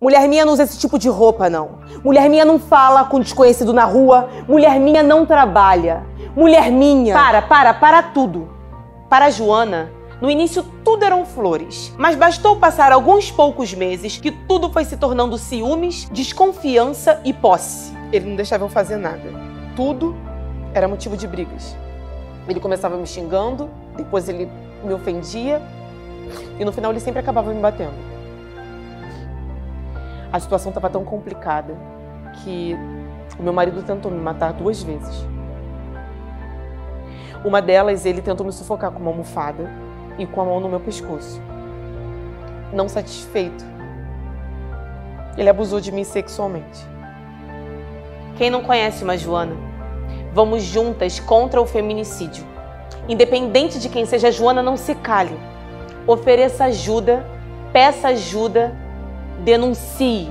Mulher minha não usa esse tipo de roupa, não. Mulher minha não fala com desconhecido na rua. Mulher minha não trabalha. Mulher minha. Para, para, para tudo. Para a Joana, no início tudo eram flores, mas bastou passar alguns poucos meses que tudo foi se tornando ciúmes, desconfiança e posse. Ele não deixava eu fazer nada. Tudo era motivo de brigas. Ele começava me xingando, depois ele me ofendia e no final ele sempre acabava me batendo a situação estava tão complicada que o meu marido tentou me matar duas vezes. Uma delas, ele tentou me sufocar com uma almofada e com a mão no meu pescoço. Não satisfeito, ele abusou de mim sexualmente. Quem não conhece uma Joana? Vamos juntas contra o feminicídio. Independente de quem seja a Joana, não se cale. Ofereça ajuda, peça ajuda denuncie.